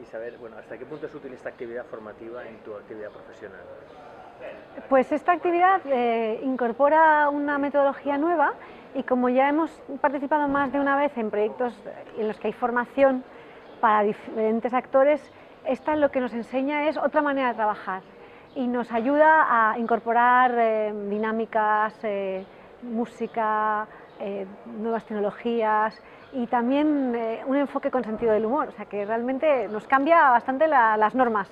y saber, bueno, hasta qué punto es útil esta actividad formativa en tu actividad profesional. Pues esta actividad eh, incorpora una metodología nueva y como ya hemos participado más de una vez en proyectos en los que hay formación para diferentes actores, esta lo que nos enseña es otra manera de trabajar y nos ayuda a incorporar eh, dinámicas, eh, música, nuevas tecnologías y también un enfoque con sentido del humor, o sea que realmente nos cambia bastante las normas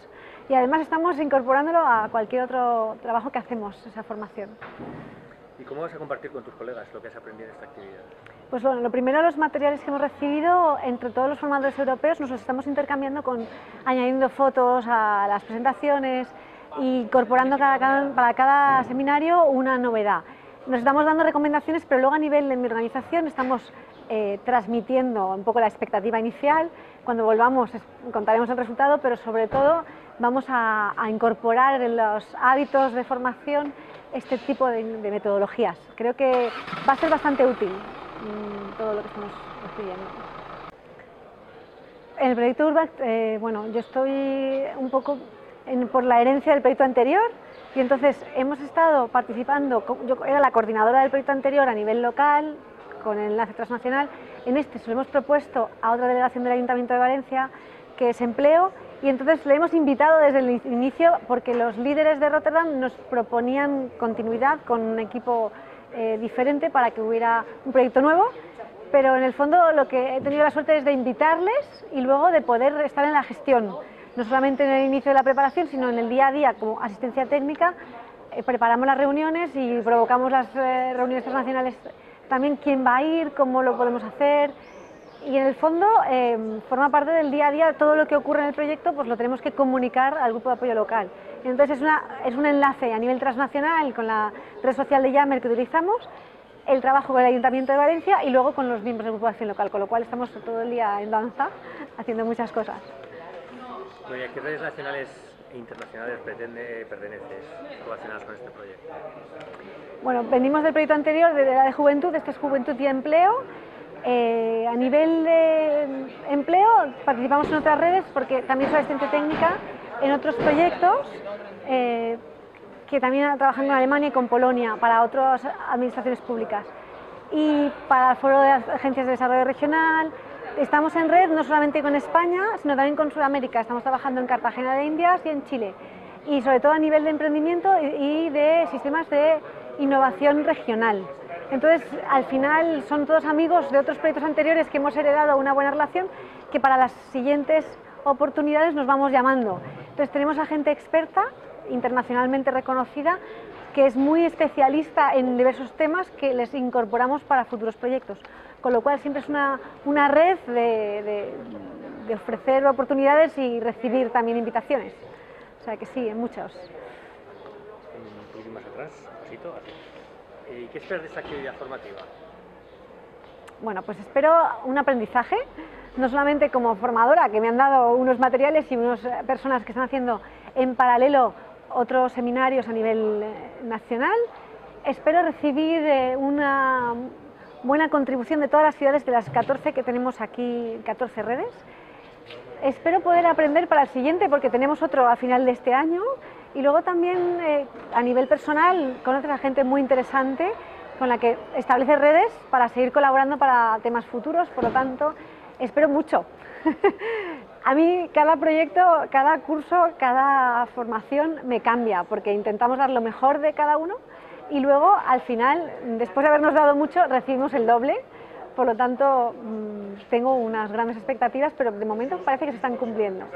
y además estamos incorporándolo a cualquier otro trabajo que hacemos, esa formación. ¿Y cómo vas a compartir con tus colegas lo que has aprendido en esta actividad? Pues bueno, lo primero, los materiales que hemos recibido entre todos los formadores europeos nos los estamos intercambiando con añadiendo fotos a las presentaciones incorporando cada, para cada seminario una novedad. Nos estamos dando recomendaciones, pero luego a nivel de mi organización estamos eh, transmitiendo un poco la expectativa inicial. Cuando volvamos contaremos el resultado, pero sobre todo vamos a, incorporar en los hábitos de formación este tipo de, metodologías. Creo que va a ser bastante útil mm, todo lo que estamos recibiendo. En el proyecto Urbac, eh, bueno, yo estoy un poco por la herencia del proyecto anterior y entonces hemos estado participando, yo era la coordinadora del proyecto anterior a nivel local, con el enlace transnacional, en este se lo hemos propuesto a otra delegación del Ayuntamiento de Valencia, que es empleo, y entonces le hemos invitado desde el inicio porque los líderes de Rotterdam nos proponían continuidad con un equipo eh, diferente para que hubiera un proyecto nuevo, pero en el fondo lo que he tenido la suerte es de invitarles y luego de poder estar en la gestión, no solamente en el inicio de la preparación, sino en el día a día como asistencia técnica. Eh, preparamos las reuniones y provocamos las eh, reuniones transnacionales también quién va a ir, cómo lo podemos hacer, y en el fondo em, forma parte del día a día, todo lo que ocurre en el proyecto pues lo tenemos que comunicar al grupo de apoyo local. Entonces es, es un enlace a nivel transnacional con la red social de Yammer que utilizamos, el trabajo con el Ayuntamiento de Valencia y luego con los miembros del grupo de acción local, con lo cual estamos todo el día en danza haciendo muchas cosas. ¿A qué redes nacionales e internacionales pretende, perteneces relacionadas con este proyecto? Bueno, venimos del proyecto anterior de la de juventud, este es Juventud y Empleo, eh, a nivel de empleo participamos en otras redes porque también soy asistente técnica en otros proyectos eh, que también trabajan con Alemania y con Polonia para otras administraciones públicas. Y para el Foro de Agencias de Desarrollo Regional, estamos en red no solamente con España, sino también con Sudamérica. Estamos trabajando en Cartagena de Indias y en Chile. Y sobre todo a nivel de emprendimiento y de sistemas de innovación regional. Entonces, al final son todos amigos de otros proyectos anteriores que hemos heredado una buena relación, que para las siguientes oportunidades nos vamos llamando. Entonces, tenemos a gente experta, internacionalmente reconocida, que es muy especialista en diversos temas que les incorporamos para futuros proyectos. Con lo cual, siempre es una, red de, ofrecer oportunidades y recibir también invitaciones. O sea que sí, en muchos. Un más atrás, ¿Y qué esperas de esta actividad formativa? Bueno, pues espero un aprendizaje, no solamente como formadora, que me han dado unos materiales y unas personas que están haciendo en paralelo otros seminarios a nivel eh, nacional. Espero recibir eh, una buena contribución de todas las ciudades de las 14 que tenemos aquí, 14 redes. Espero poder aprender para el siguiente, porque tenemos otro a final de este año, y luego también eh, a nivel personal conoces a gente muy interesante con la que establece redes para seguir colaborando para temas futuros, por lo tanto, espero mucho. a mí cada proyecto, cada curso, cada formación me cambia porque intentamos dar lo mejor de cada uno y luego al final, después de habernos dado mucho, recibimos el doble. Por lo tanto, mm, tengo unas grandes expectativas, pero de momento parece que se están cumpliendo.